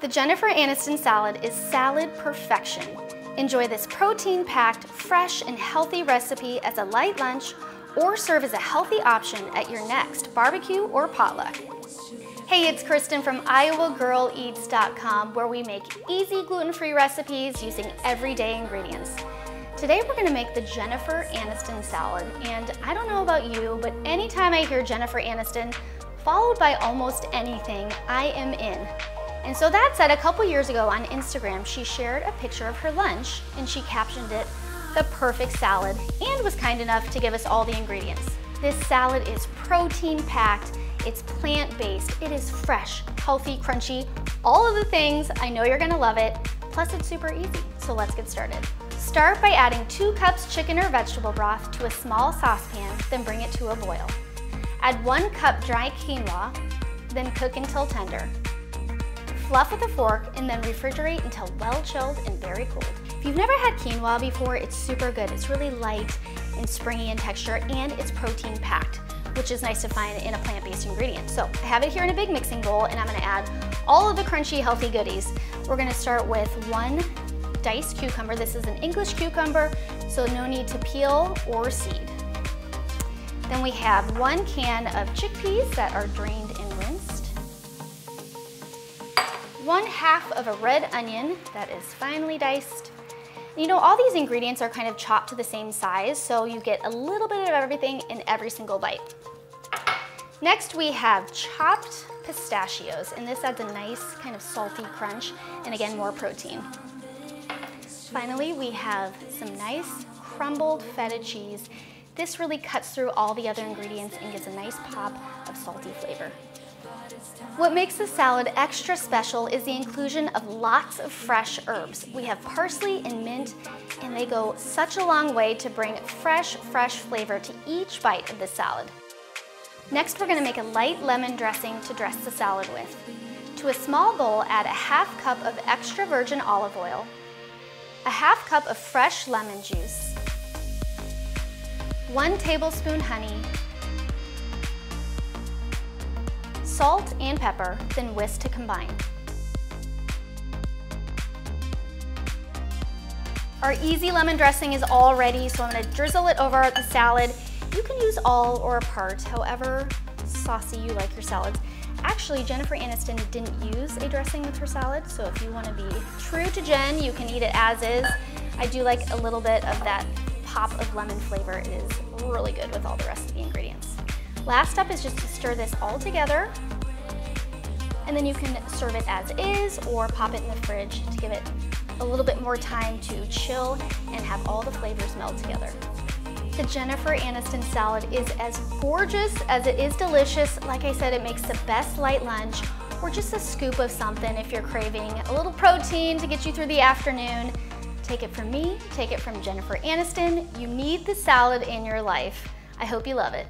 The Jennifer Aniston salad is salad perfection. Enjoy this protein-packed, fresh, and healthy recipe as a light lunch or serve as a healthy option at your next barbecue or potluck. Hey, it's Kristen from iowagirleats.com where we make easy gluten-free recipes using everyday ingredients. Today we're gonna make the Jennifer Aniston salad, and I don't know about you, but anytime I hear Jennifer Aniston, followed by almost anything, I am in. And so that said, a couple years ago on Instagram, she shared a picture of her lunch and she captioned it, the perfect salad, and was kind enough to give us all the ingredients. This salad is protein packed, it's plant-based, it is fresh, healthy, crunchy, all of the things. I know you're gonna love it. Plus it's super easy, so let's get started. Start by adding two cups chicken or vegetable broth to a small saucepan, then bring it to a boil. Add one cup dry quinoa, then cook until tender. Fluff with a fork and then refrigerate until well chilled and very cold. If you've never had quinoa before, it's super good. It's really light and springy in texture and it's protein packed, which is nice to find in a plant-based ingredient. So I have it here in a big mixing bowl and I'm gonna add all of the crunchy, healthy goodies. We're gonna start with one diced cucumber. This is an English cucumber, so no need to peel or seed. Then we have one can of chickpeas that are drained one half of a red onion that is finely diced. You know, all these ingredients are kind of chopped to the same size, so you get a little bit of everything in every single bite. Next, we have chopped pistachios, and this adds a nice kind of salty crunch, and again, more protein. Finally, we have some nice crumbled feta cheese. This really cuts through all the other ingredients and gives a nice pop of salty flavor. What makes the salad extra special is the inclusion of lots of fresh herbs. We have parsley and mint, and they go such a long way to bring fresh, fresh flavor to each bite of the salad. Next, we're gonna make a light lemon dressing to dress the salad with. To a small bowl, add a half cup of extra virgin olive oil, a half cup of fresh lemon juice, one tablespoon honey, Salt and pepper, then whisk to combine. Our easy lemon dressing is all ready, so I'm gonna drizzle it over the salad. You can use all or a part, however saucy you like your salads. Actually, Jennifer Aniston didn't use a dressing with her salad, so if you wanna be true to Jen, you can eat it as is. I do like a little bit of that pop of lemon flavor. It is really good with all the rest of the ingredients. Last step is just to stir this all together and then you can serve it as is or pop it in the fridge to give it a little bit more time to chill and have all the flavors meld together. The Jennifer Aniston salad is as gorgeous as it is delicious. Like I said, it makes the best light lunch or just a scoop of something if you're craving a little protein to get you through the afternoon. Take it from me, take it from Jennifer Aniston. You need the salad in your life. I hope you love it.